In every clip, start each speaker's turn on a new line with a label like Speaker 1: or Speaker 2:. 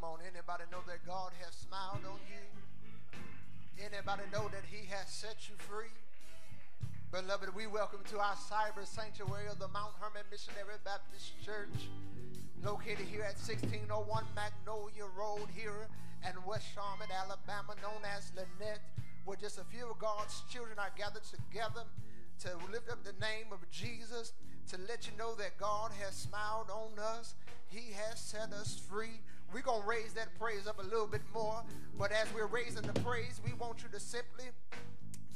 Speaker 1: Anybody know that God has smiled on you? Anybody know that he has set you free? Beloved, we welcome to our cyber sanctuary of the Mount Hermon Missionary Baptist Church, located here at 1601 Magnolia Road here in West Charlotte, Alabama, known as Lanett, where just a few of God's children are gathered together to lift up the name of Jesus, to let you know that God has smiled on us. He has set us free. We're going to raise that praise up a little bit more. But as we're raising the praise, we want you to simply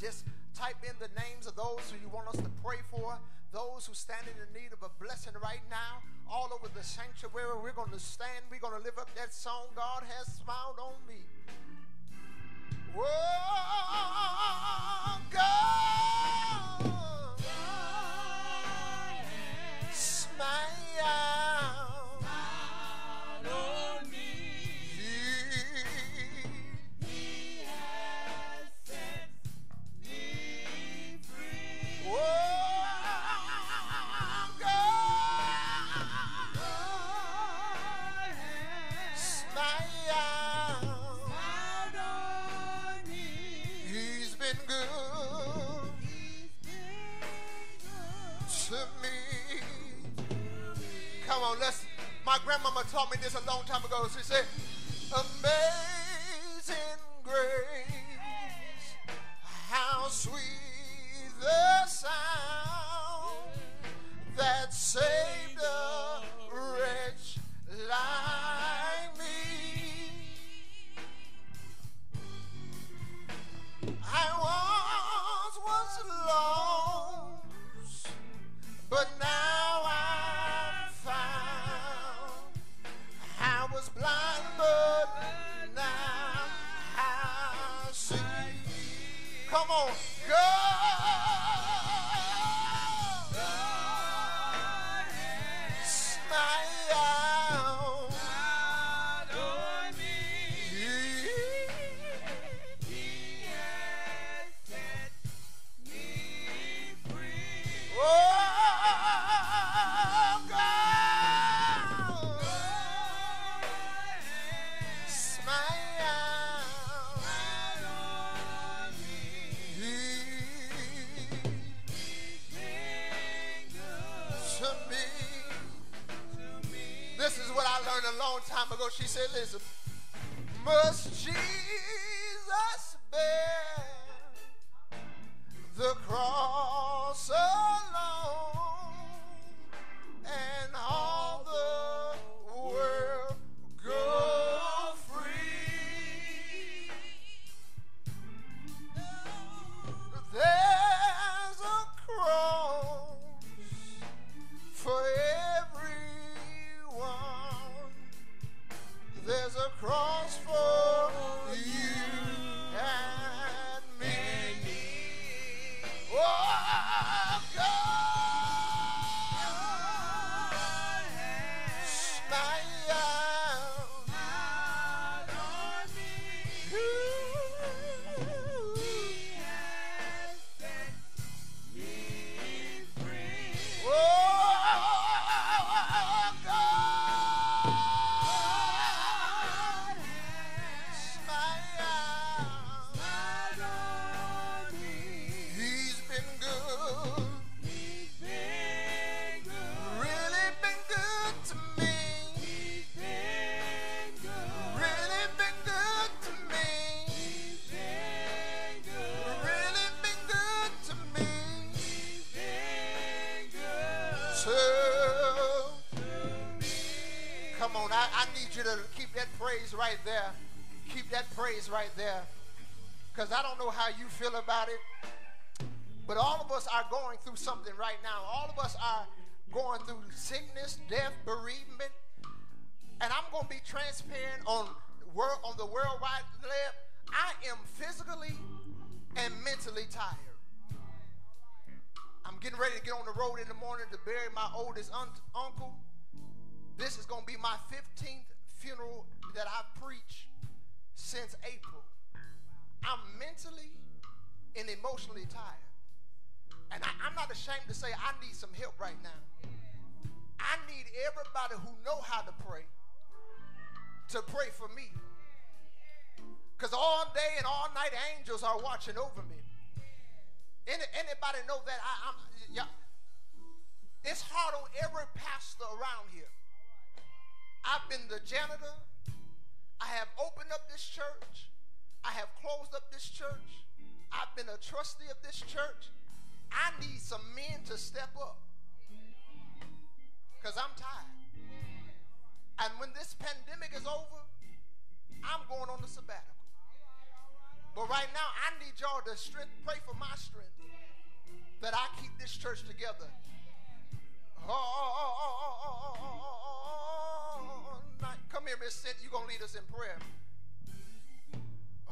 Speaker 1: just type in the names of those who you want us to pray for, those who stand in the need of a blessing right now, all over the sanctuary. We're going to stand. We're going to live up that song, God has smiled on me. Whoa, God, smile.
Speaker 2: On
Speaker 1: grandmama taught me this a long time ago. She said, Amazing grace, how sweet the sound that saved a wretch like me. I once was lost, She listen, must Jesus don't know how you feel about it, but all of us are going through something right now. All of us are going through sickness, death, bereavement. And I'm going to be transparent on world on the worldwide level. I am physically and mentally tired. I'm getting ready to get on the road in the morning to bury my oldest un- uncle. This is going to be my 15th funeral that I've preached since April. I'm mentally and emotionally tired. And I, I'm not ashamed to say I need some help right now. I need everybody who know how to pray to pray for me. Because all day and all night angels are watching over me. Any, anybody know that? I, I'm, yeah. It's hard on every pastor around here. I've been the janitor. I have opened up this church. I have closed up this church. I've been a trustee of this church. I need some men to step up because I'm tired. And when this pandemic is over, I'm going on the sabbatical. But right now, I need y'all to strength, pray for my strength that I keep this church together. Oh, oh, oh,
Speaker 2: oh, oh,
Speaker 3: oh, oh, oh, oh, oh, oh. come here, Miss Cynthia. You're going to lead us in prayer.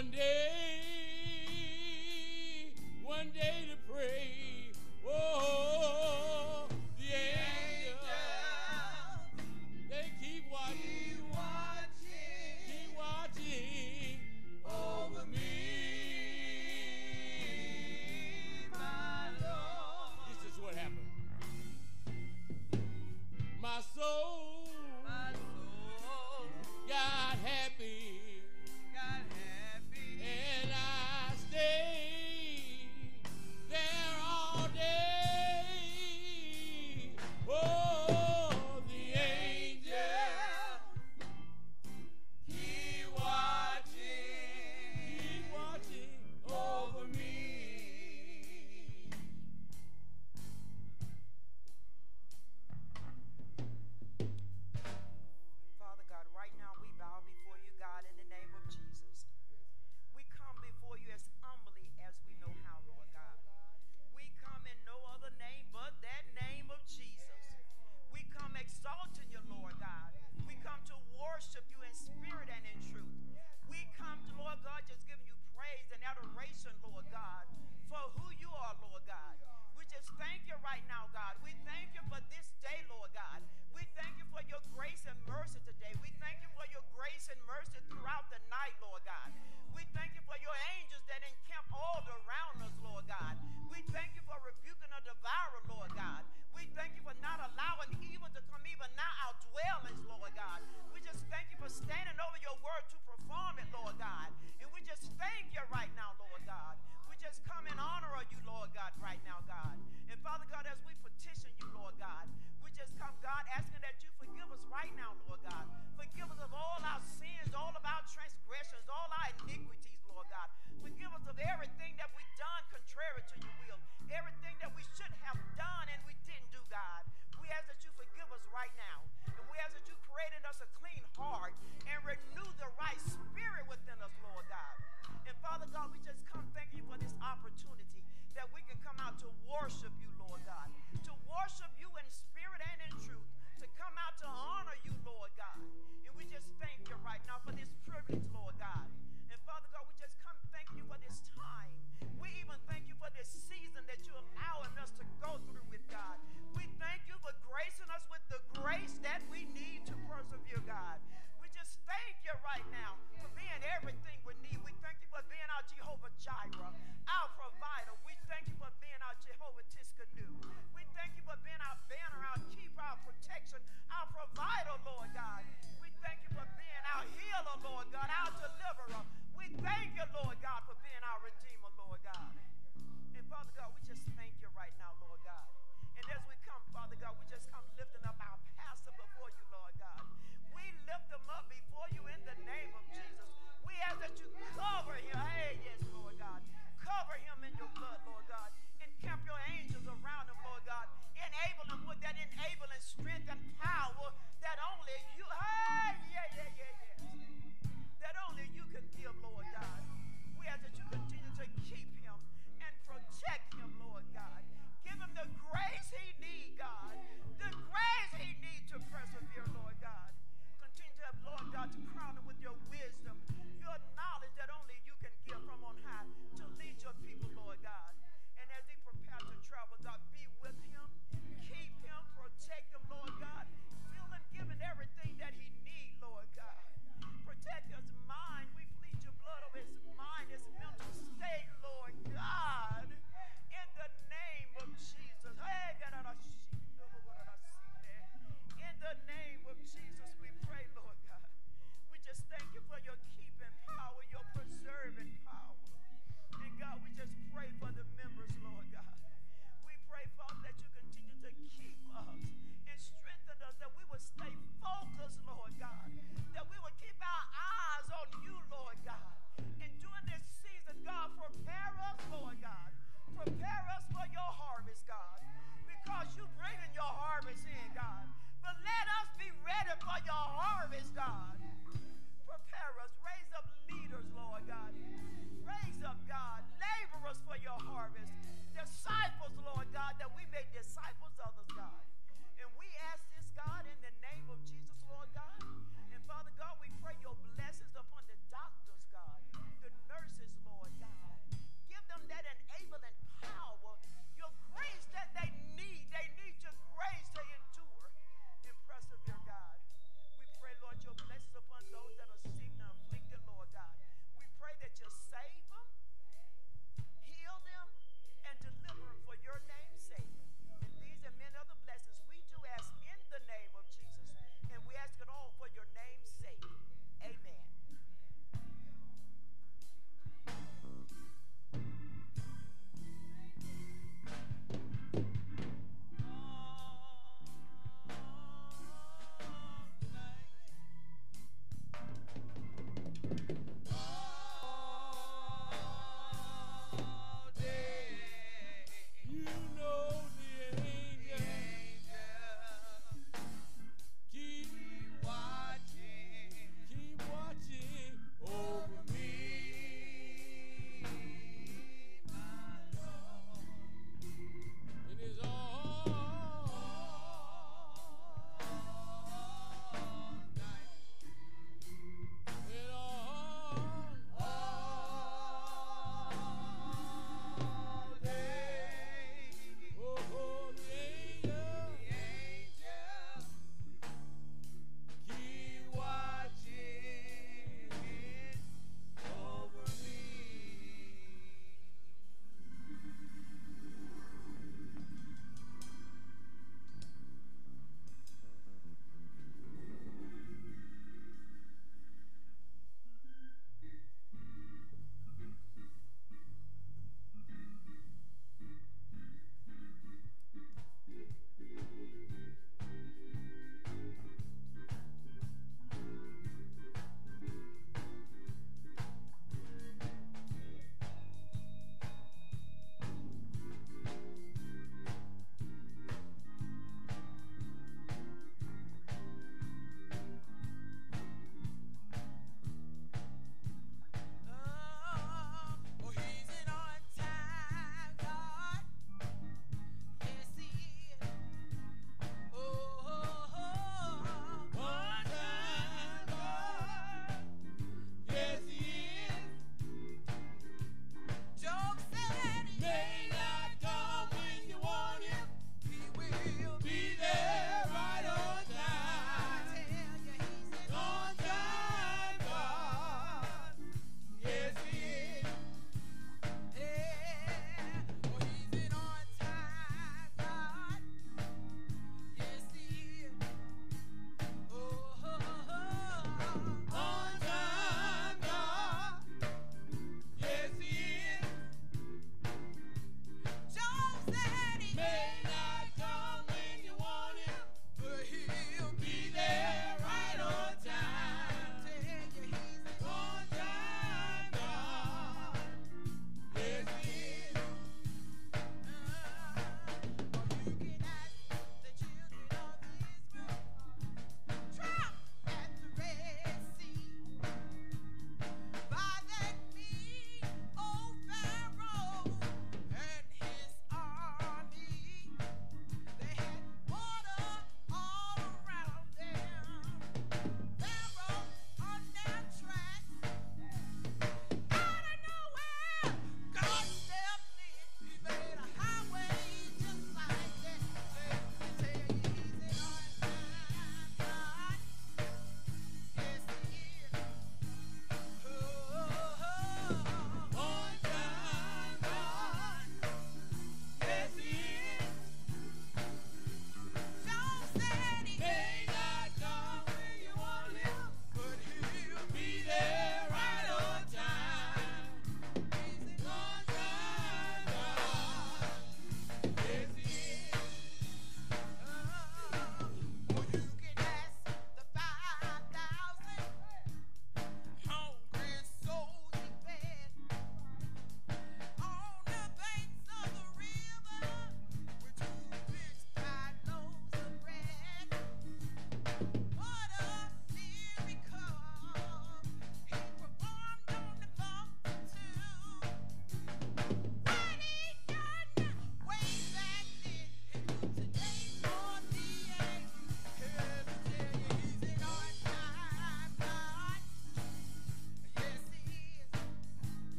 Speaker 3: one day,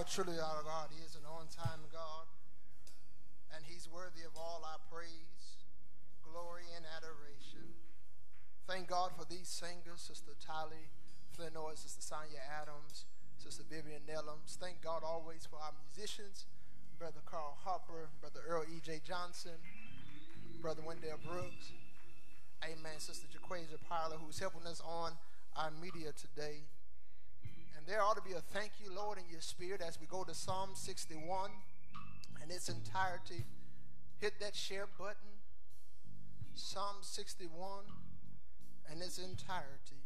Speaker 1: How truly our God is an on time God, and He's worthy of all our praise, glory, and adoration. Thank God for these singers, Sister Tylee Flinoy, Sister Sonia Adams, Sister Vivian Nellums. Thank God always for our musicians, Brother Carl Harper, Brother Earl E.J. Johnson, Brother Wendell Brooks. Amen. Sister Jaquasia Parler, who's helping us on our media today. There ought to be a thank you, Lord, in your spirit as we go to Psalm 61 in its entirety. Hit that share button. Psalm 61 in its entirety.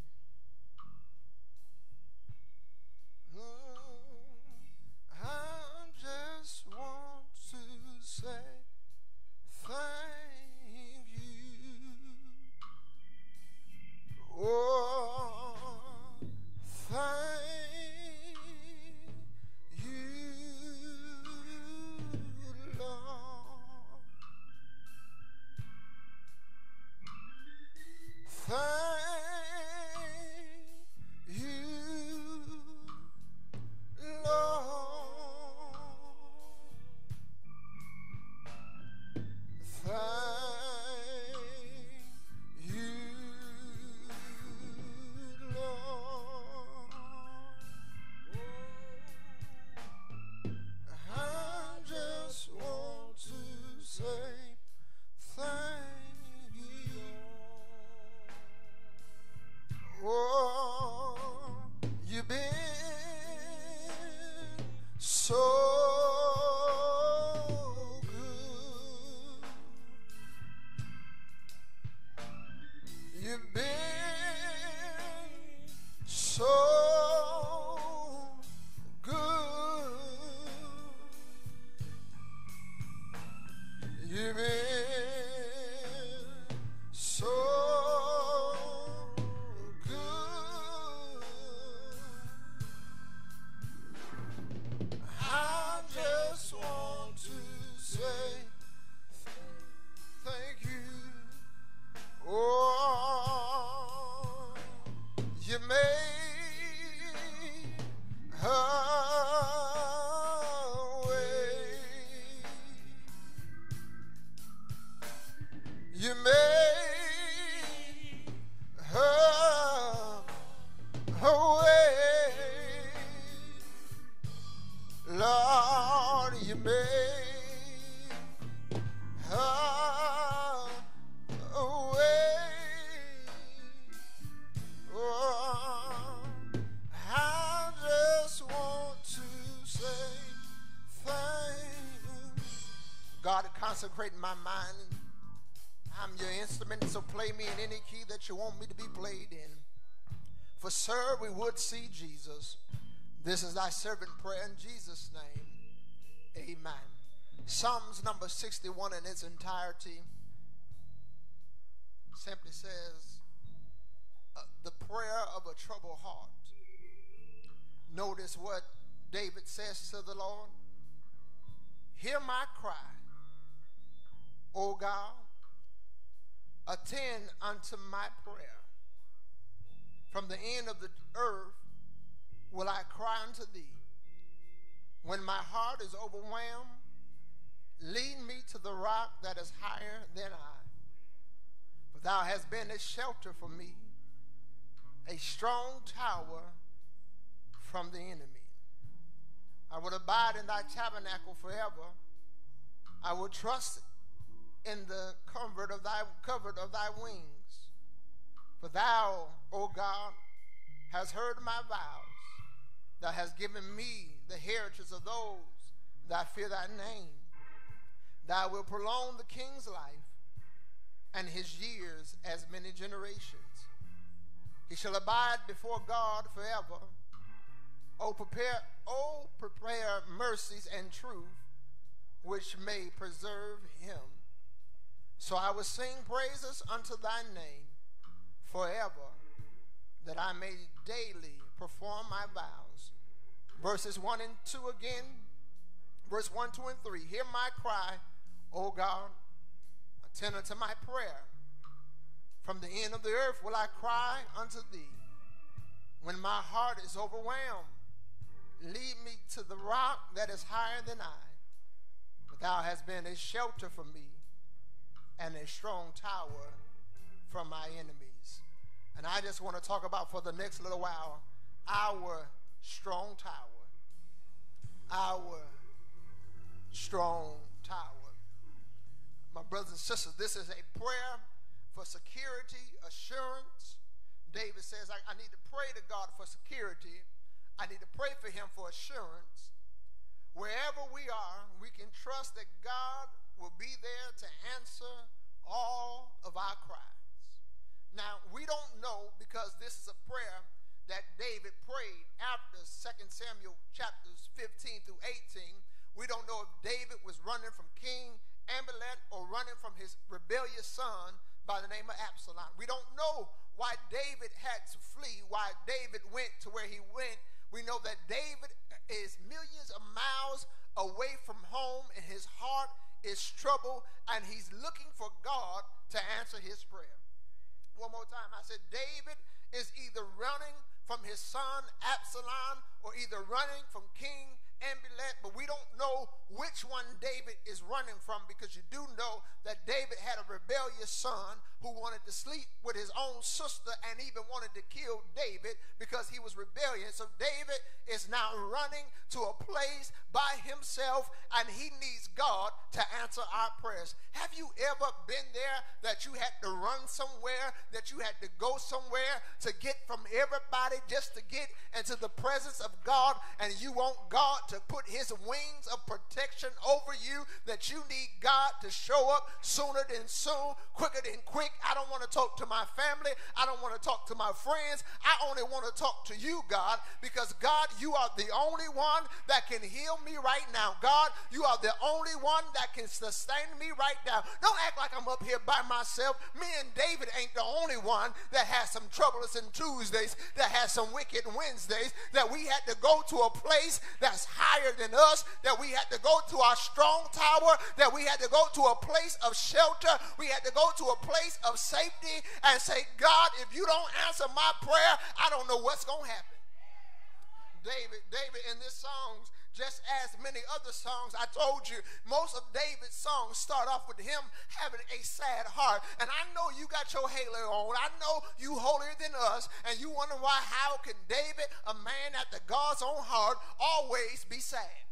Speaker 1: My mind. I'm your instrument, so play me in any key that you want me to be played in. For, sir, we would see Jesus. This is thy servant prayer in Jesus' name. Amen. Psalms number 61 in its entirety simply says, uh, the prayer of a troubled heart. Notice what David says to the Lord. Hear my cry, O God. Attend unto my prayer. From the end of the earth will I cry unto thee. When my heart is overwhelmed, lead me to the rock that is higher than I. For thou hast been a shelter for me, a strong tower from the enemy. I will abide in thy tabernacle forever. I will trust in the covert of thy of thy wings. For thou, O God, hast heard my vows. Thou hast given me the heritage of those that fear thy name. Thou wilt prolong the king's life and his years as many generations. He shall abide before God forever. O prepare, O prepare mercies and truth, which may preserve him. So I will sing praises unto thy name forever, that I may daily perform my vows. Verses 1 and 2 again. Verse 1, 2, and 3. Hear my cry, O God. Attend unto my prayer. From the end of the earth will I cry unto thee. When my heart is overwhelmed, lead me to the rock that is higher than I. For thou hast been a shelter for me and a strong tower from my enemies. And I just want to talk about for the next little while our strong tower. Our strong tower. My brothers and sisters, this is a prayer for security, assurance. David says, I, I need to pray to God for security. I need to pray for him for assurance. Wherever we are, we can trust that God will be there to answer all of our cries. Now, we don't know because this is a prayer that David prayed after 2 Samuel chapters 15 through 18. We don't know if David was running from King Amalek or running from his rebellious son by the name of Absalom. We don't know why David had to flee, why David went to where he went. We know that David is millions of miles away from home and his heart is troubled and he's looking for God to answer his prayer. One more time. I said, David is either running from his son Absalom or either running from King Amalek, but we don't know which one David is running from because you do know that David had a rebellious son who wanted to sleep with his own sister and even wanted to kill David because he was rebellious. So David is now running to a place by himself and he needs God to answer our prayers. Have you ever been there that you had to run somewhere, that you had to go somewhere to get from everybody just to get into the presence of God and you want God to put his wings of protection over you, that you need God to show up sooner than soon, quicker than quick. I don't want to talk to my family. I don't want to talk to my friends. I only want to talk to you, God, because God, you are the only one that can heal me right now. God, you are the only one that can sustain me right now. Don't act like I'm up here by myself. Me and David ain't the only one that has some troubles and Tuesdays, that has some wicked Wednesdays, that we had to go to a place that's higher than us, that we had to go to our strong tower, that we had to go to a place of shelter, we had to go to a place of safety and say, God, if you don't answer my prayer, I don't know what's going to happen. David, David in this songs, just as many other songs I told you, most of David's songs start off with him having a sad heart. And I know you got your halo on. I know you holier than us. And you wonder why, how can David, a man after God's own heart, always be sad?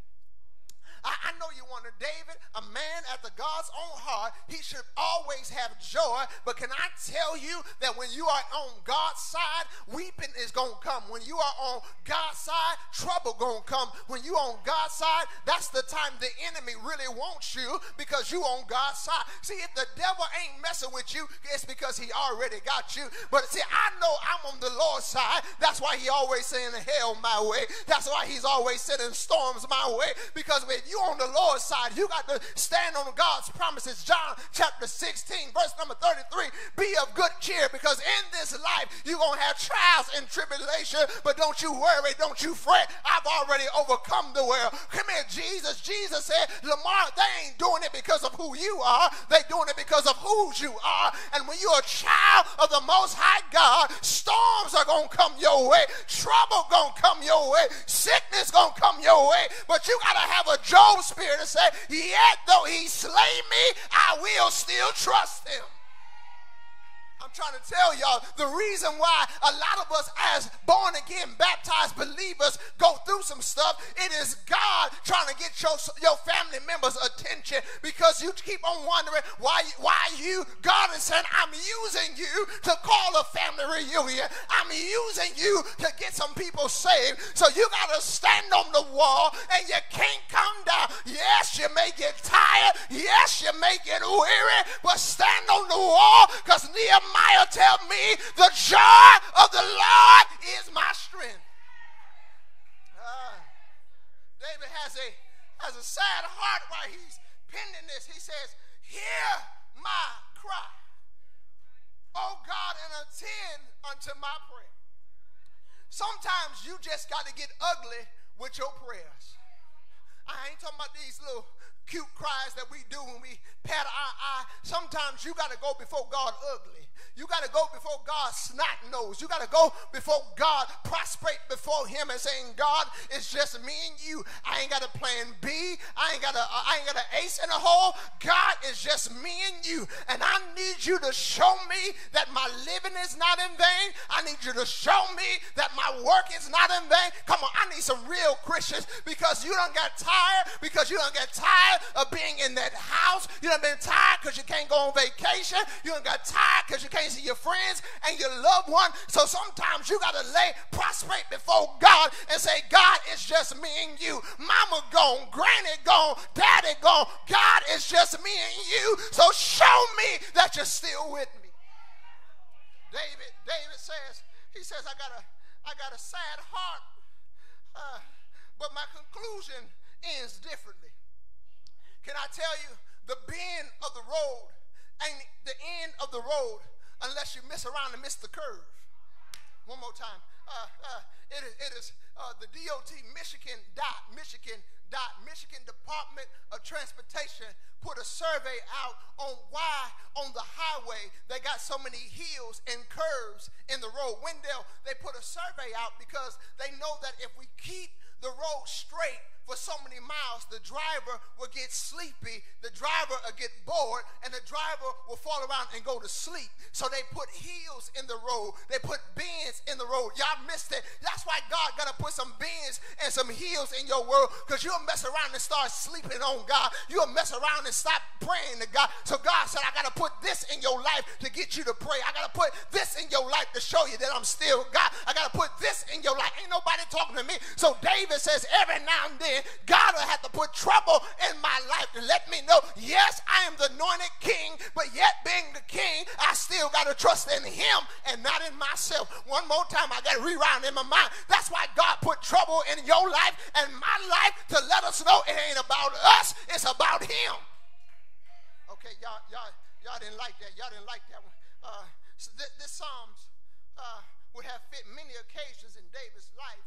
Speaker 1: I, I know you want to, David, a man after God's own heart, he should always have joy. But can I tell you that when you are on God's side, weeping is going to come. When you are on God's side, trouble going to come. When you on God's side, that's the time the enemy really wants you because you on God's side. See, if the devil ain't messing with you, it's because he already got you. But see, I know I'm on the Lord's side. That's why he always sending hell my way. That's why he's always sending storms my way. Because when you on the Lord's side. You got to stand on God's promises. John chapter 16, verse number 33. Be of good cheer because in this life you're going to have trials and tribulation, but don't you worry, don't you fret. I've already overcome the world. Come here, Jesus. Jesus said, Lamar, they ain't doing it because of who you are. They doing it because of whose you are. And when you're a child of the Most High God, storms are going to come your way. Trouble going to come your way. Sickness going to come your way. But you got to have a Job spirit Spirit and say, Yet though he slay me, I will still trust him. I'm trying to tell y'all the reason why a lot of us, as born again, baptized believers, go through some stuff. It is God trying to get your, your family members' attention because you keep on wondering why, why you, God is saying, I'm using you to call a family reunion. I'm using you to get some people saved. So you got to stand on the wall and you can't come down. Yes, you may get tired. Yes, you may get weary, but stand on the wall because Nehemiah Jeremiah tell me the joy of the Lord is my strength. Uh, David has a has a sad heart while he's penning this. He says, Hear my cry. Oh God, and attend unto my prayer. Sometimes you just got to get ugly with your prayers. I ain't talking about these little cute cries that we do when we pat our eye. Sometimes you got to go before God ugly. You got to go before God snot nose. You got to go before God prostrate before Him and saying, God, it's just me and you. I ain't got a plan B. I ain't got a uh, I ain't got an ace in the hole. God, it's just me and you. And I need you to show me that my living is not in vain. I need you to show me that my work is not in vain. Come on, I need some real Christians because you don't get tired, because you don't get tired of being in that house. You don't been tired because you can't go on vacation. You don't got tired because you can't see your friends and your loved one. So sometimes you got to lay prostrate before God and say, God, it's just me and you. Mama gone, granny gone, daddy gone. God, it's just me and you. So show me that you're still with me. David, David says, he says, I got a, I got a sad heart, uh, but my conclusion ends differently. Can I tell you, the bend of the road ain't the end of the road unless you miss around and miss the curve. One more time. Uh, uh, it is, it is uh, the DOT Michigan dot Michigan dot Michigan Department of Transportation put a survey out on why on the highway they got so many hills and curves in the road. Wendell, they put a survey out because they know that if we keep the road straight for so many miles, the driver will get sleepy, the driver will get bored, and the driver will fall around and go to sleep. So they put hills in the road, they put bends in the road. Y'all missed it. That's why God got to put some bends and some hills in your world because you'll mess around and start sleeping on God. You'll mess around and stop praying to God. So God said, I got to put this in your life to get you to pray. I got to put this in your life to show you that I'm still God. I got to put this in your life. Ain't nobody talking to me. So David says, every now and then, God will have to put trouble in my life to let me know, yes, I am the anointed king, but yet being the king, I still got to trust in him and not in myself. One more time, I got to reround in my mind. That's why God put trouble in your life and my life to let us know it ain't about us, it's about him. Okay, y'all, y'all, y'all didn't like that. Y'all didn't like that one. Uh, so th- this Psalms uh, would have fit many occasions in David's life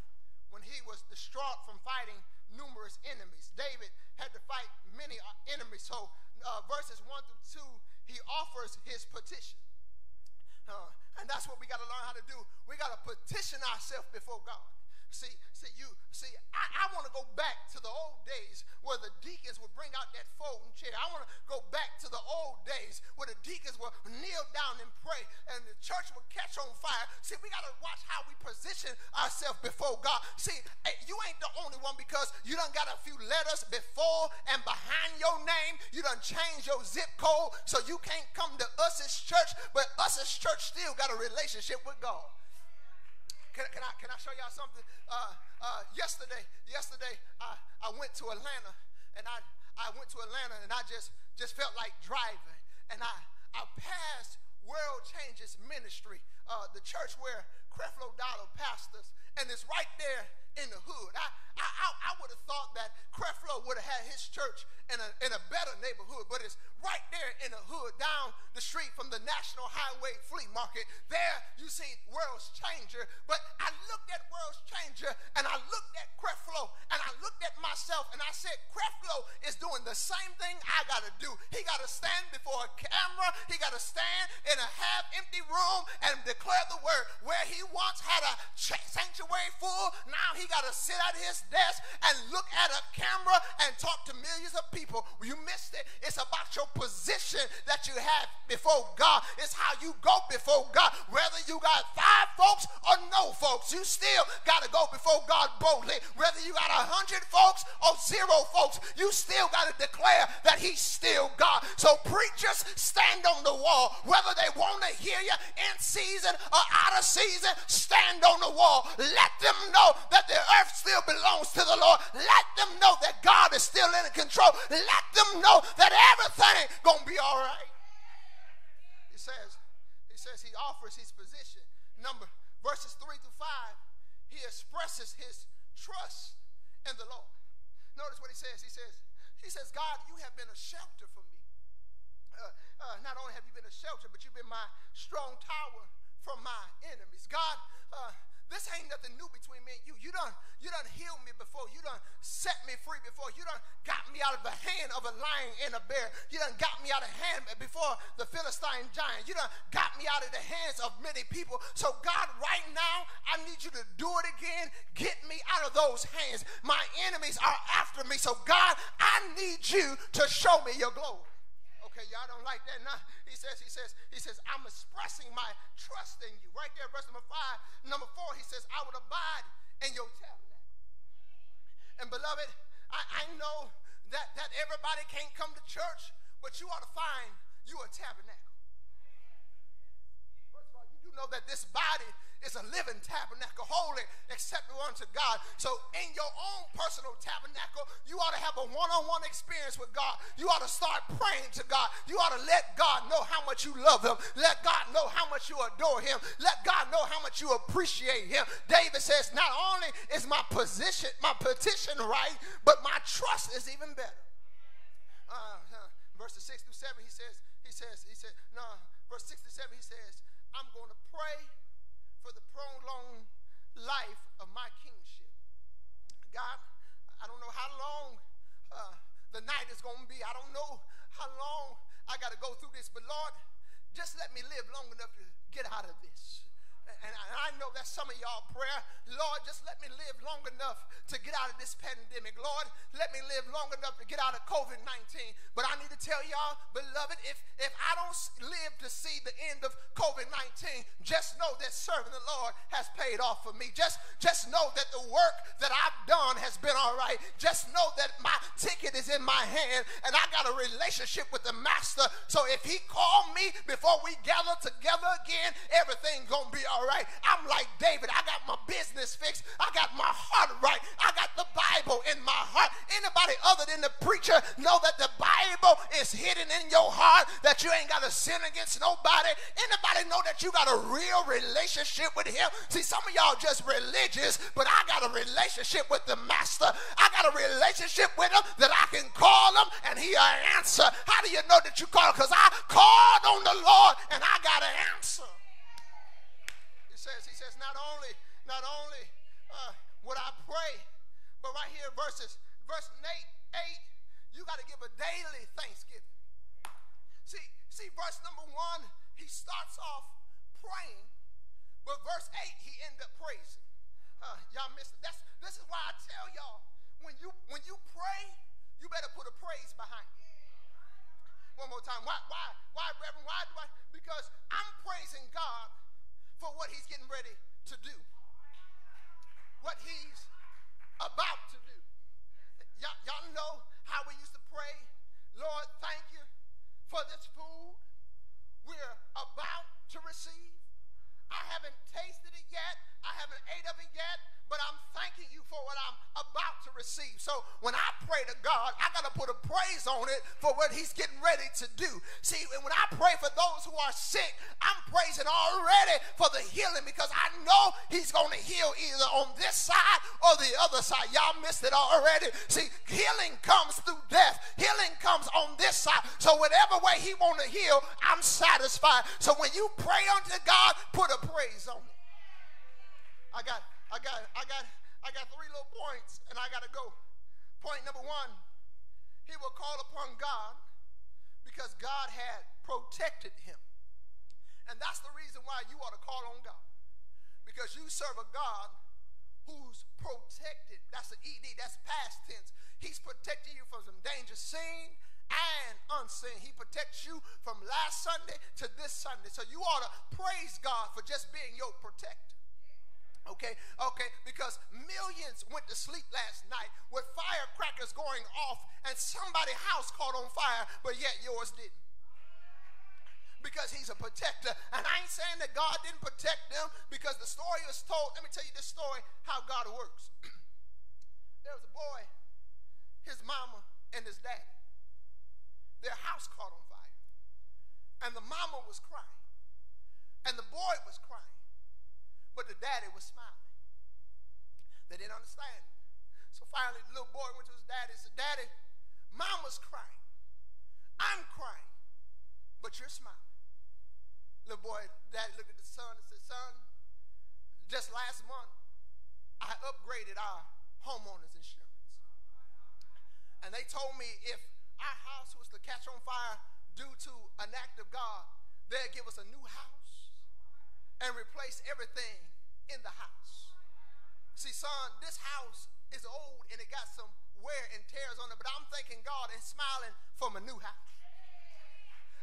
Speaker 1: when he was distraught from fighting numerous enemies. David had to fight many uh, enemies. So, uh, verses 1 through 2, he offers his petition. Uh, and that's what we got to learn how to do. We got to petition ourselves before God. See, see, you see, I, I want to go back to the old days where the deacons would bring out that folding chair. I want to go back to the old days where the deacons would kneel down and pray and the church would catch on fire. See, we got to watch how we position ourselves before God. See, eh, you ain't the only one because you done got a few letters before and behind your name. You done changed your zip code so you can't come to us as church, but us as church still got a relationship with God. Can, can, I, can I show y'all something? Uh, uh, yesterday, yesterday I, I went to Atlanta and I, I went to Atlanta and I just, just felt like driving. And I, I passed World Changers Ministry, uh, the church where Creflo Dollar pastors, and it's right there in the hood. I, I, I would have thought that Creflo would have had his church in a, in a better neighborhood, but it's right there in the hood, down the street from the National Highway Flea Market. There you see World's Changer, but I looked at World's Changer and I looked at Creflo and I looked at myself and I said, Creflo is doing the same thing I got to do. He got to stand before a camera, he got to stand in a half empty room and declare the word. Where he once had a sanctuary full, now he got to sit at his desk and look at a camera and talk to millions of people. You missed it. It's about your position that you have before God. It's how you go before God. Whether you got five folks or no folks, you still got to go before God boldly. Whether you got a hundred folks or zero folks, you still got to declare that He's still God. So preachers stand on the wall, whether they want to hear you in season or out of season. Stand on the wall. Let them know that the earth still belongs to the Lord. Let them know that God is still in control. Let them know that everything gonna be all right. He says, he says he offers his position. Number verses three to five, he expresses his trust in the Lord. Notice what he says. He says, he says, God, you have been a shelter for me. Uh, uh, not only have you been a shelter, but you've been my strong tower from my enemies. God, uh, this ain't nothing new between me and you. You done, you done healed me before. You done set me free before. You done got me out of the hand of a lion and a bear. You done got me out of hand before the Philistine giant. You done got me out of the hands of many people. So God, right now, I need you to do it again. Get me out of those hands. My enemies are after me. So God, I need you to show me your glory. Okay, y'all don't like that. Now he says, he says, he says, I'm expressing my trust in you. Right there, verse number five. Number four, he says, I would abide in your tabernacle. And beloved, I, I know that, that everybody can't come to church, but you ought to find you a tabernacle. First of all, you do know that this body is a living tabernacle, holy, acceptable unto God. So in your own personal tabernacle, you ought to have a one-on-one experience with God. You ought to start praying to God. You ought to let God know how much you love him. Let God know how much you adore him. Let God know how much you appreciate him. David says, not only is my position, my petition right, but my trust is even better. Uh, uh, verses 6 through 7, he says, he says, he said, no, verse 6 to 7, he says, I'm going to pray for the prolonged life of my kingship. God, I don't know how long uh, the night is going to be. I don't know how long I got to go through this, but Lord, just let me live long enough to get out of this and I know that's some of y'all prayer. Lord, just let me live long enough to get out of this pandemic. Lord, let me live long enough to get out of COVID 19. But I need to tell y'all, beloved, if, if I don't live to see the end of COVID 19, just know that serving the Lord has paid off for me. Just, just know that the work that I've done has been all right. Just know that my ticket is in my hand and I got a relationship with the Master. So if He called me before we gather together again, everything's gonna be all right right. I'm like David. I got my business fixed. I got my heart right. I got the Bible in my heart. Anybody other than the preacher know that the Bible is hidden in your heart, that you ain't got to sin against nobody. Anybody know that you got a real relationship with him? See, some of y'all just religious, but I got a relationship with the master. I got a relationship with him that I can call him and he'll answer. How do you know that you call? Because I called on the Lord and I got an answer says, he says, not only, not only uh, would I pray, but right here, verses, verse 8, 8, you got to give a daily thanksgiving. See, see, verse number one, he starts off praying, but verse 8, he end up praising. Uh, y'all missed it. That's, this is why I tell y'all, when you when you pray, you better put a praise behind it. One more time. Why, why, why, Reverend? Why do I? Because I'm praising God for what he's getting ready to do. What he's about to do. Y'all, y'all know how we used to pray, Lord, thank you for this food we're about to receive. I haven't tasted it yet. I haven't ate of it yet but I'm thanking you for what I'm about to receive. So when I pray to God, I got to put a praise on it for what He's getting ready to do. See, when I pray for those who are sick, I'm praising already for the healing because I know He's going to heal either on this side or the other side. Y'all missed it already. See, healing comes through death, healing comes on this side. So whatever way He want to heal, I'm satisfied. So when you pray unto God, put a praise on it. I got I got, I got, I got three little points, and I got to go. Point number one, he will call upon God because God had protected him. And that's the reason why you ought to call on God. Because you serve a God who's protected. That's the ED, that's past tense. He's protecting you from some danger seen and unseen. He protects you from last Sunday to this Sunday. So you ought to praise God for just being your protector. Okay, okay, because millions went to sleep last night with firecrackers going off and somebody's house caught on fire, but yet yours didn't. Because he's a protector. And I ain't saying that God didn't protect them because the story is told. Let me tell you this story how God works. there was a boy, his mama, and his daddy. Their house caught on fire. And the mama was crying. And the boy was crying. But the daddy was smiling. They didn't understand. So finally, the little boy went to his daddy and said, Daddy, mama's crying. I'm crying, but you're smiling. Little boy, daddy looked at the son and said, Son, just last month, I upgraded our homeowners insurance. And they told me if our house was to catch on fire due to an act of God, they'd give us a new house and replace everything in the house. See, son, this house is old and it got some wear and tears on it, but I'm thanking God and smiling from a new house.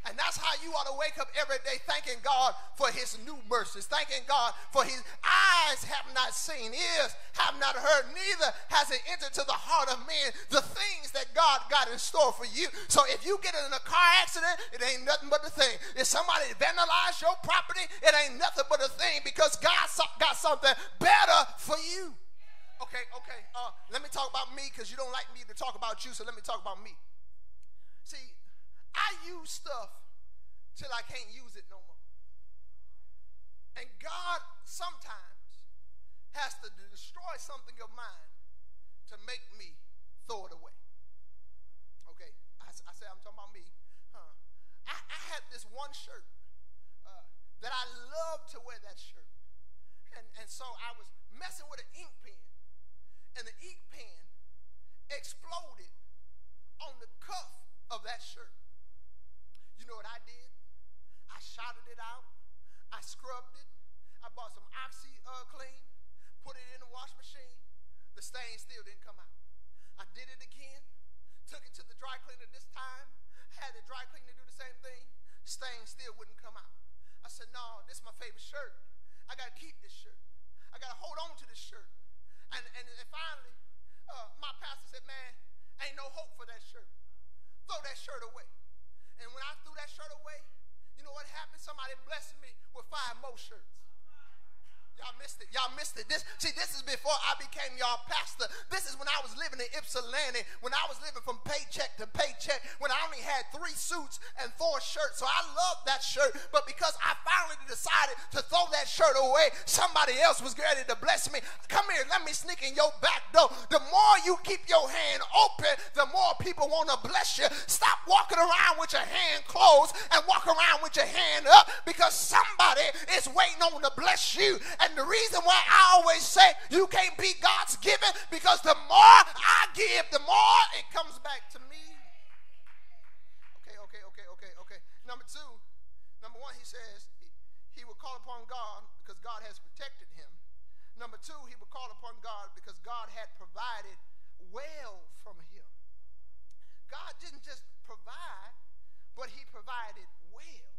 Speaker 1: And that's how you ought to wake up every day thanking God for his new mercies, thanking God for his eyes have not seen, ears have not heard, neither has it entered to the heart of man the things that God got in store for you. So if you get in a car accident, it ain't nothing but a thing. If somebody vandalized your property, it ain't nothing but a thing because God got something better for you. Okay, okay. Uh, let me talk about me because you don't like me to talk about you, so let me talk about me. See, I use stuff till I can't use it no more. And God sometimes has to destroy something of mine to make me throw it away. Okay, I, I say I'm talking about me. Huh. I, I had this one shirt uh, that I loved to wear that shirt. And, and so I was messing with an ink pen, and the ink pen exploded on the cuff of that shirt. You know what I did? I shotted it out. I scrubbed it. I bought some Oxy uh, Clean, put it in the wash machine. The stain still didn't come out. I did it again. Took it to the dry cleaner this time. Had the dry cleaner do the same thing. Stain still wouldn't come out. I said, no, this is my favorite shirt. I got to keep this shirt. I got to hold on to this shirt. And, and, and finally, uh, my pastor said, man, ain't no hope for that shirt. Throw that shirt away. And when I threw that shirt away, you know what happened? Somebody blessed me with five more shirts. Y'all missed it. Y'all missed it. This see, this is before I became y'all pastor. This is when I was living in Ypsilanti, when I was living from paycheck to paycheck, when I only had three suits and four shirts. So I loved that shirt, but because I finally decided to throw that shirt away, somebody else was ready to bless me. Come here, let me sneak in your back door. The more you keep your hand open, the more people want to bless you. Stop walking around with your hand closed and walk around with your hand up because somebody is waiting on to bless you. And the reason why I always say you can't be God's giving because the more I give, the more it comes back to me. Okay, okay, okay, okay, okay. Number two, number one, he says he, he will call upon God because God has protected him. Number two, he will call upon God because God had provided well from him. God didn't just provide, but he provided well.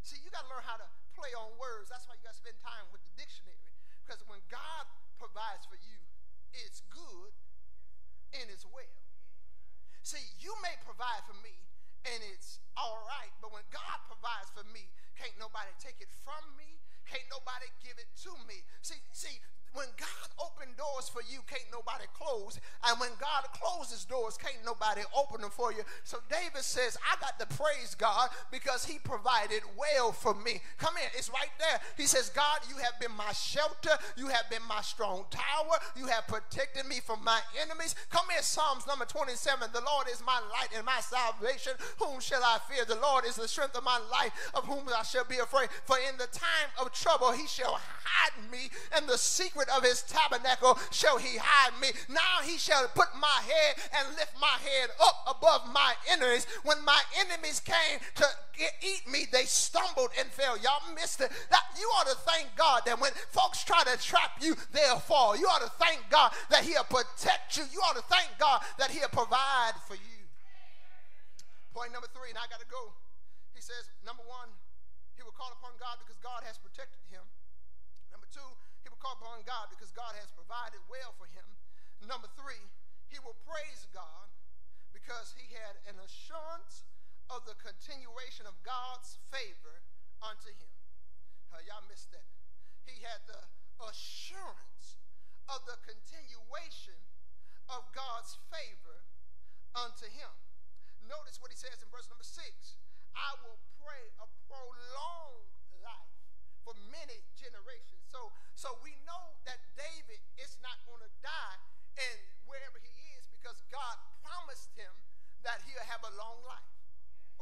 Speaker 1: See, you got to learn how to play on words. That's why you got to spend time with the dictionary. Because when God provides for you, it's good and it's well. See, you may provide for me and it's all right, but when God provides for me, can't nobody take it from me. Can't nobody give it to me. See, see, when God opened doors for you, can't nobody close. And when God closes doors, can't nobody open them for you. So David says, I got to praise God because he provided well for me. Come here, it's right there. He says, God, you have been my shelter. You have been my strong tower. You have protected me from my enemies. Come here, Psalms number 27. The Lord is my light and my salvation. Whom shall I fear? The Lord is the strength of my life, of whom I shall be afraid. For in the time of trouble, he shall hide me in the secret secret of his tabernacle shall he hide me. Now he shall put my head and lift my head up above my enemies. When my enemies came to eat me, they stumbled and fell. Y'all missed it. That you ought to thank God that when folks try to trap you, they'll fall. You ought to thank God that He'll protect you. You ought to thank God that He'll provide for you. Point number three, and I got to go. He says, number one, he will call upon God because God has protected him. Number two, upon God because God has provided well for him. Number three, he will praise God because he had an assurance of the continuation of God's favor unto him. Uh, y'all missed that. He had the assurance of the continuation of God's favor unto him. Notice what he says in verse number six I will pray a prolonged life for many generations. So so we know that David is not going to die and wherever he is because God promised him that he'll have a long life.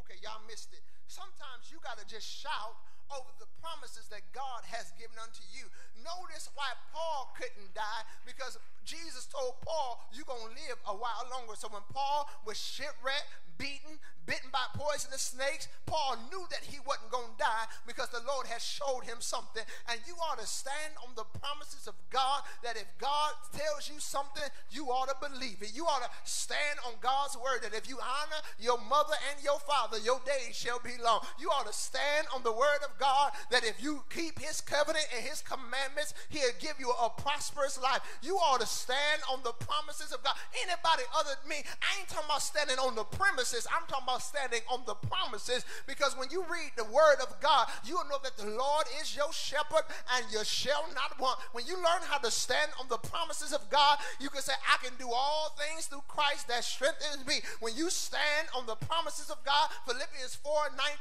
Speaker 1: Okay, y'all missed it. Sometimes you got to just shout over the promises that God has given unto you. Notice why Paul couldn't die because Jesus told Paul, You're going to live a while longer. So when Paul was shipwrecked, beaten, bitten by poisonous snakes, Paul knew that he wasn't going to die because the Lord had showed him something. And you ought to stand on the promises of God that if God tells you something, you ought to believe it. You ought to stand on God's word that if you honor your mother and your father, your days shall be long. You ought to stand on the word of God that if you keep his covenant and his commandments, he'll give you a prosperous life. You ought to stand on the promises of God. Anybody other than me, I ain't talking about standing on the premises. I'm talking about standing on the promises because when you read the word of God, you'll know that the Lord is your shepherd and you shall not want. When you learn how to stand on the promises of God, you can say, I can do all things through Christ that strengthens me. When you stand on the promises of God, Philippians 4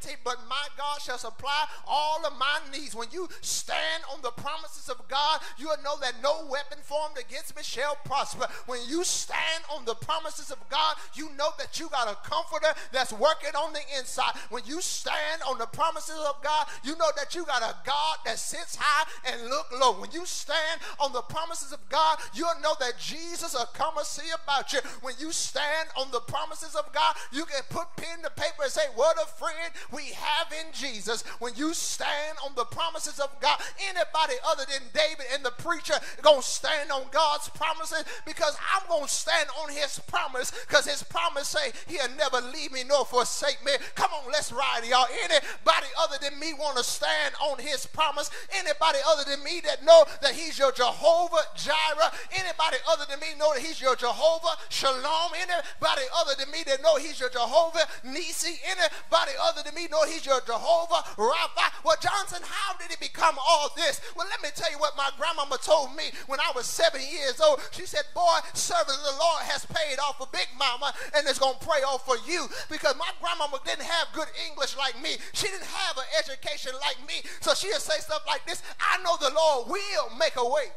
Speaker 1: 19, but my God shall supply all of my needs. When you stand on the promises of God, you'll know that no weapon formed against me shall prosper. When you stand on the promises of God, you know that you got a comforter that's working on the inside. When you stand on the promises of God, you know that you got a God that sits high and look low. When you stand on the promises of God, you'll know that Jesus will come and see about you. When you stand on the promises of God, you can put pen to paper and say, What a friend we have in Jesus. When you stand on the promises of God, anybody other than David and the preacher gonna stand on God's promises because I'm gonna stand on his promise because his promise say he'll never leave me nor forsake me. Come on, let's ride, y'all. Anybody other than me want to stand on his promise? Anybody other than me that know that he's your Jehovah Jireh? Anybody other than me know that he's your Jehovah Shalom? Anybody other than me that know he's your Jehovah Nisi? Anybody other than me know he's your Jehovah Rapha? Well, Johnson, how did he become all this? Well, let me tell you what my grandmama told me when I was seven years old. She said, Boy, serving the Lord has paid off for Big Mama and it's going to pray off for you because my grandmama didn't have good English like me. She didn't have an education like me. So she'll say stuff like this I know the Lord will make a way.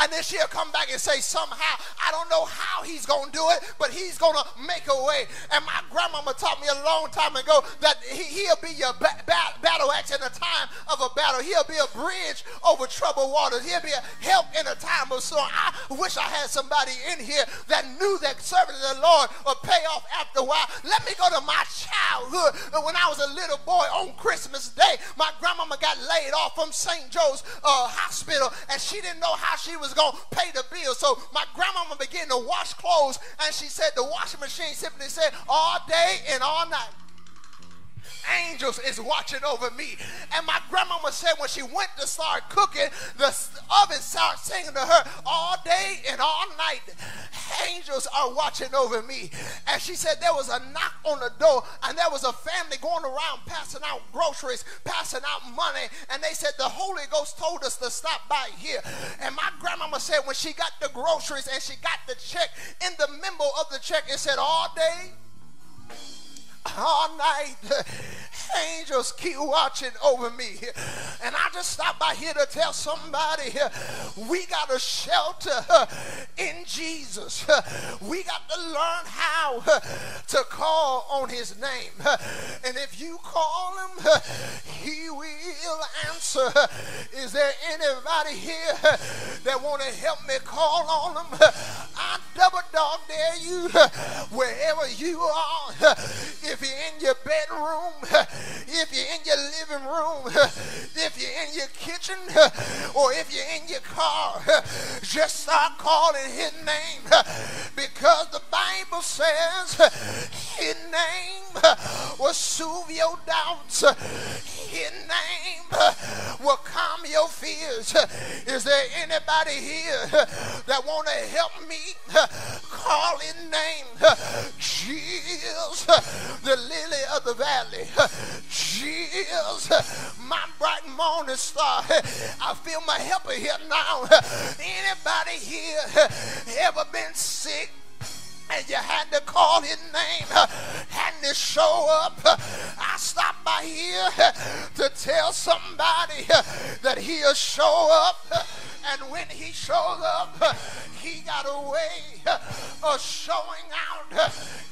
Speaker 1: And then she'll come back and say, somehow, I don't know how he's going to do it, but he's going to make a way. And my grandmama taught me a long time ago that he, will be your ba- ba- battle axe in a time of a battle. He'll be a bridge over troubled waters. He'll be a help in a time of storm. I wish I had somebody in here that knew that serving the Lord would pay off after a while. Let me go to my childhood. When I was a little boy on Christmas Day, my grandmama got laid off from St. Joe's uh, Hospital, and she didn't know how she was going to pay the bill. So my grandmama began to wash clothes, and she said the washing machine simply said all day and all night angels is watching over me. And my grandmama said when she went to start cooking, the oven started singing to her all day and all night. Angels are watching over me. And she said there was a knock on the door, and there was a family going around passing out groceries, passing out money. And they said the Holy Ghost told us to stop by here. And my grandmama said when she got the groceries and she got the check, in the memo of the check, it said all day all night. Angels keep watching over me. And I just stopped by here to tell somebody we got a shelter in Jesus. We got to learn how to call on his name. And if you call him, he will answer. Is there anybody here that want to help me call on him? I double dog dare you wherever you are if you're in your bedroom, if you're in your living room, if you're in your kitchen, or if you're in your car, just start calling his name because the Bible says his name will soothe your doubts, his name will calm your fears. Is there anybody here that want to help me call his name? Jesus the lily of the valley. Jesus, my bright morning star. I feel my helper here now. Anybody here ever been sick? and you had to call his name, had to show up. I stopped by here to tell somebody that he'll show up And when he shows up, he got a way of showing out.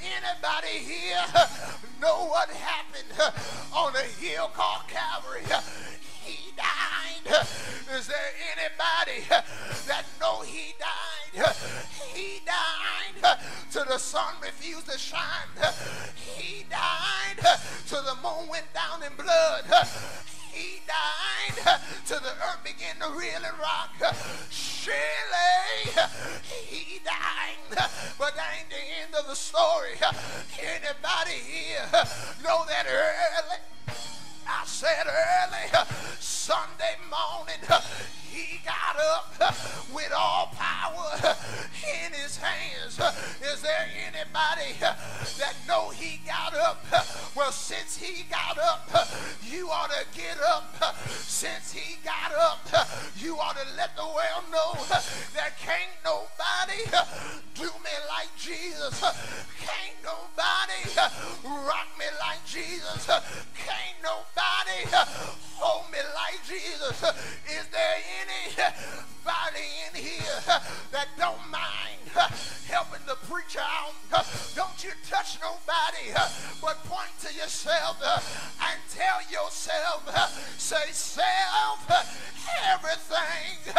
Speaker 1: Anybody here know what happened on the hill called Calvary? He died. Is there anybody that know he died? He died till the sun refused to shine. He died till the moon went down in blood. He died till the earth began to reel and rock. Surely he died, but that ain't the end of the story. Anybody here know that early? I said early Sunday morning he got up with all power in his hands. Is there anybody that know he got up? Well, since he got up, you ought to get up. Since he got up, you ought to let the world know that can't nobody do me like Jesus. Can't nobody rock me like Jesus. Can't nobody hold me like Jesus. Is there anybody in here that don't mind helping the preacher out? Don't you touch nobody, but point to yourself and tell yourself, say, self, everything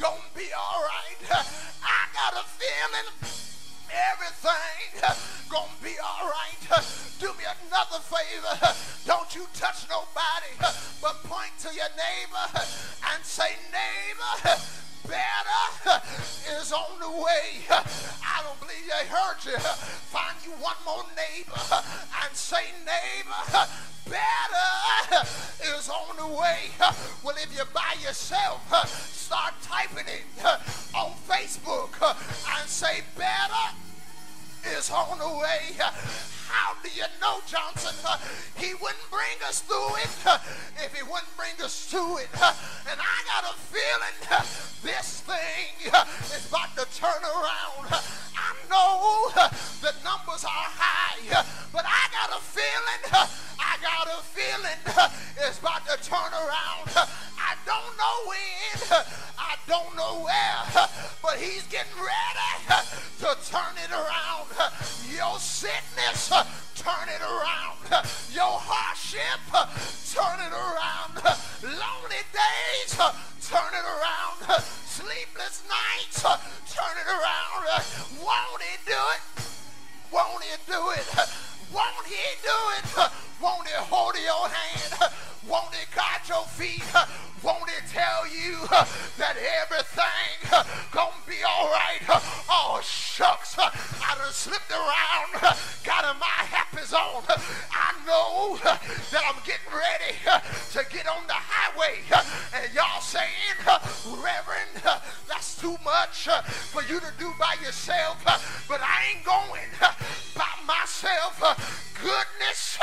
Speaker 1: gonna be all right. I got a feeling everything gonna be all right. Do me another favor. Don't you touch nobody, but point to your neighbor and say, neighbor, better is on the way. I don't believe they heard you. Find you one more neighbor and say, neighbor, better is on the way. Well, if you're by yourself, start typing it on Facebook and say, better is on the way. How do you know, Johnson? He wouldn't bring us through it if he wouldn't bring us to it. And I got a feeling this thing is about to turn around. I know the numbers are high, but I got a feeling, I got a feeling it's about to turn around. Don't know when, I don't know where, but he's getting ready to turn it around. Your sickness, turn it around. Your hardship, turn it around. Lonely days, turn it around. Sleepless nights, turn it around. Won't he do it? Won't he do it? Won't he do it? Won't it hold your hand? Won't it guide your feet? Won't it tell you that everything gonna be all right? Oh shucks, I done slipped around, got in my happy on. I know that I'm getting ready to get on the highway, and y'all saying, Reverend, that's too much for you to do by yourself, but I ain't going by myself. Goodness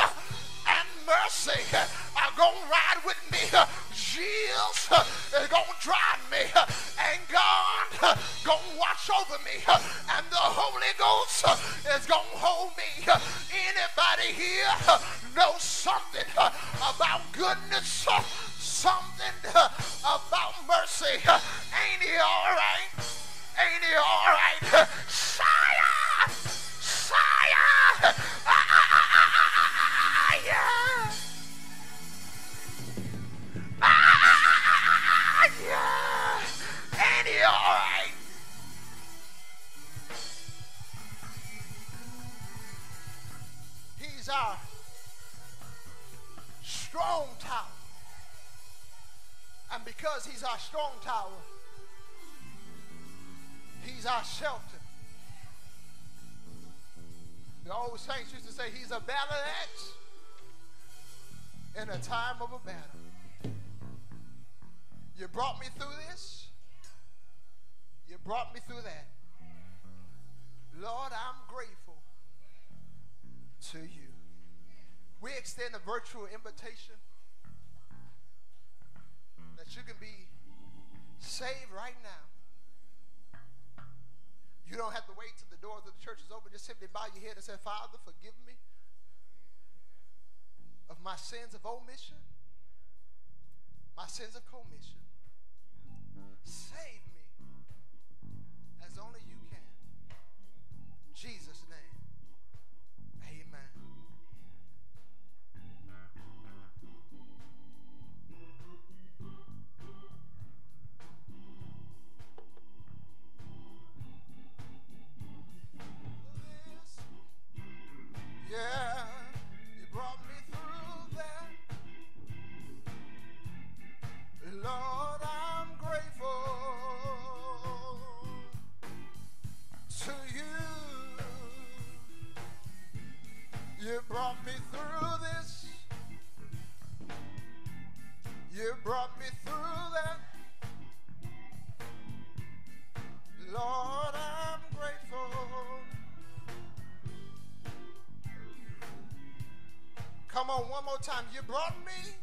Speaker 1: mercy are going to ride with me. Jesus is going to drive me. And God going to watch over me. And the Holy Ghost is going to hold me. Anybody here know something about goodness? Something about mercy? Ain't he all right? Ain't he all right? Sire! Sire! Uh-uh. The old saints used to say he's a battle axe in a time of a battle. You brought me through this. You brought me through that. Lord, I'm grateful to you. We extend a virtual invitation that you can be saved right now. You don't have to wait till the doors of the church is open. Just simply bow your head and say, Father, forgive me of my sins of omission, my sins of commission. Save me as only you can. Jesus' brought me.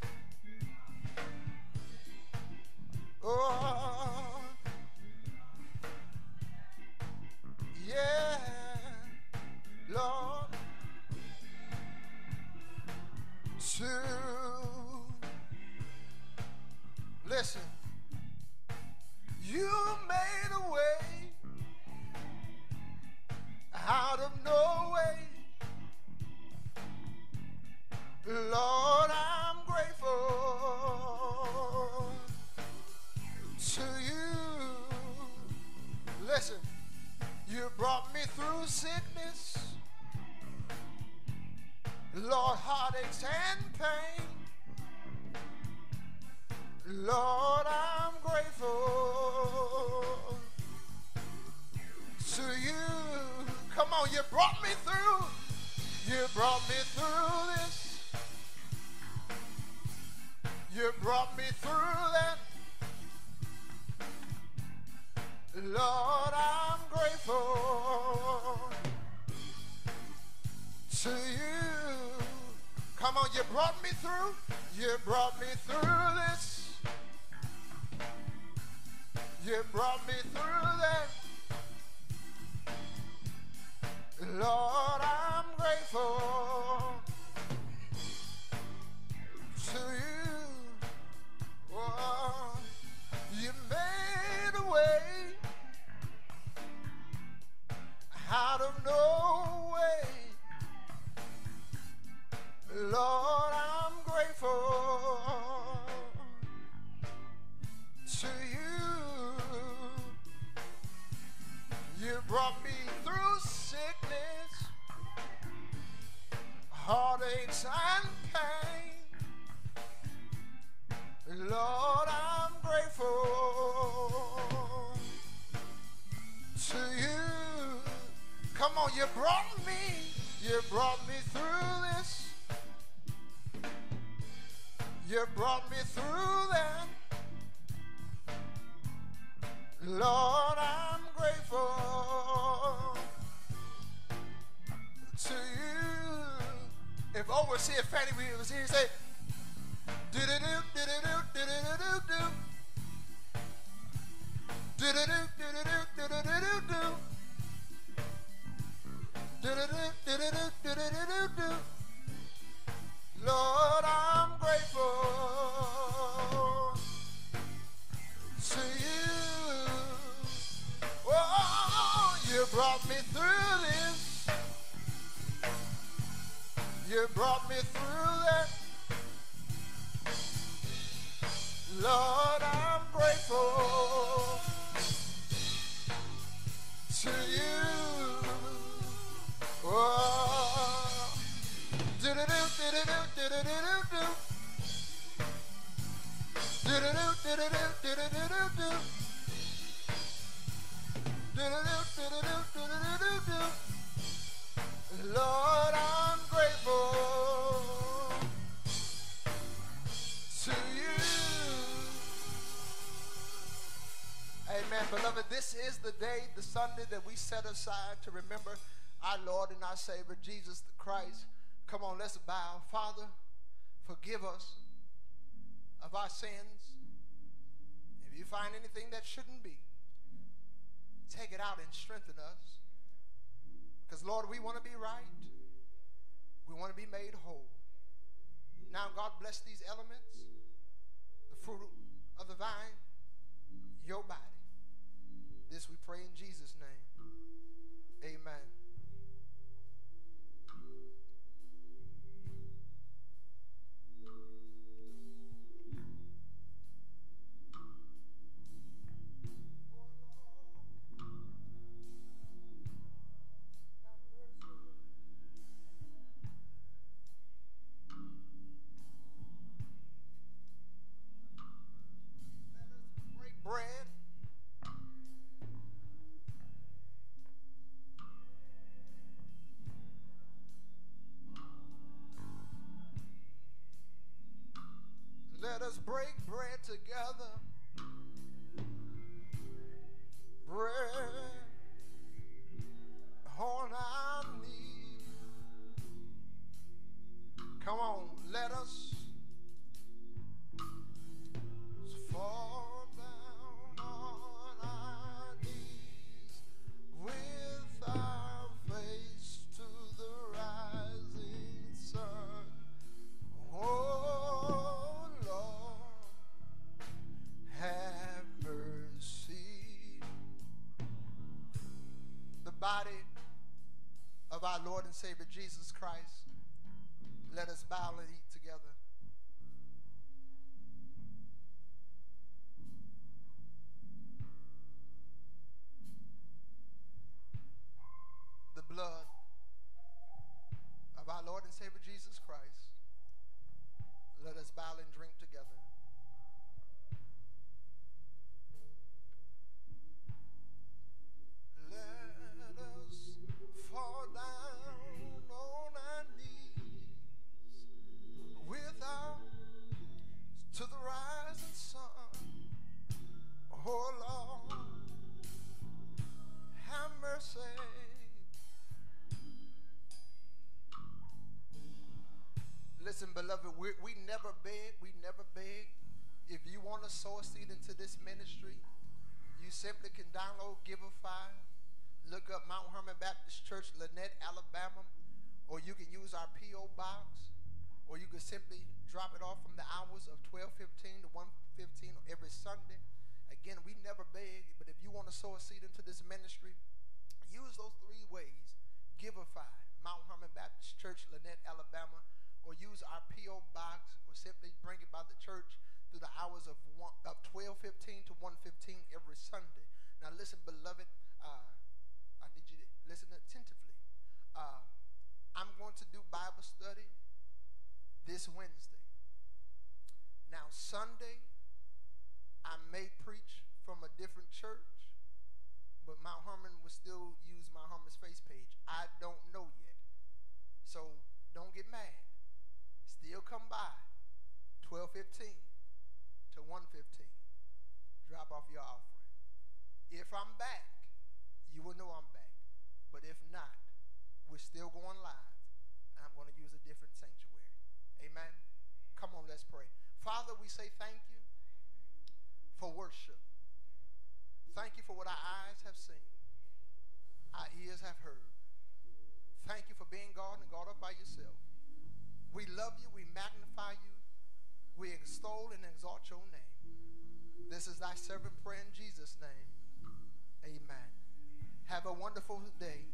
Speaker 1: Come on, you brought me through. You brought me through this. You brought me through that. Lord, I'm grateful to you. Come on, you brought me through. You brought me through this. You brought me through that. Lord, I'm grateful to you. Oh, you made a way out of no way. Lord, I'm grateful to you. You brought me through sickness, heartaches, and pain. Lord, I'm grateful to you. Come on, you brought me, you brought me through this. You brought me through that. Lord, I'm grateful to you. If overseer Fanny was here, say, do do do do do do do do do do do do do do do do do do Lord, I'm grateful to you. Oh, you brought me through this. You brought me through that. Lord, I'm grateful to you. Oh, this is the day, the Sunday that we set aside to remember our Lord and our Savior, Jesus the Christ. Come on, let's bow. Father, forgive us of our sins. If you find anything that shouldn't be, take it out and strengthen us. Because, Lord, we want to be right. We want to be made whole. Now, God bless these elements, the fruit of the vine, your body. This we pray in Jesus' name. Amen. break bread together. Bread. Savior Jesus Christ, let us bow and eat together. The blood of our Lord and Savior Jesus Christ, let us bow and drink together. Church, Lanett, Alabama, or you can use our P.O. box, or you can simply drop it off from the hours of 12:15 to 1:15 every Sunday. Again, we never beg, but if you want to sow a seed We love you, we magnify you, we extol and exalt your name. This is thy servant prayer in Jesus' name. Amen. Have a wonderful day.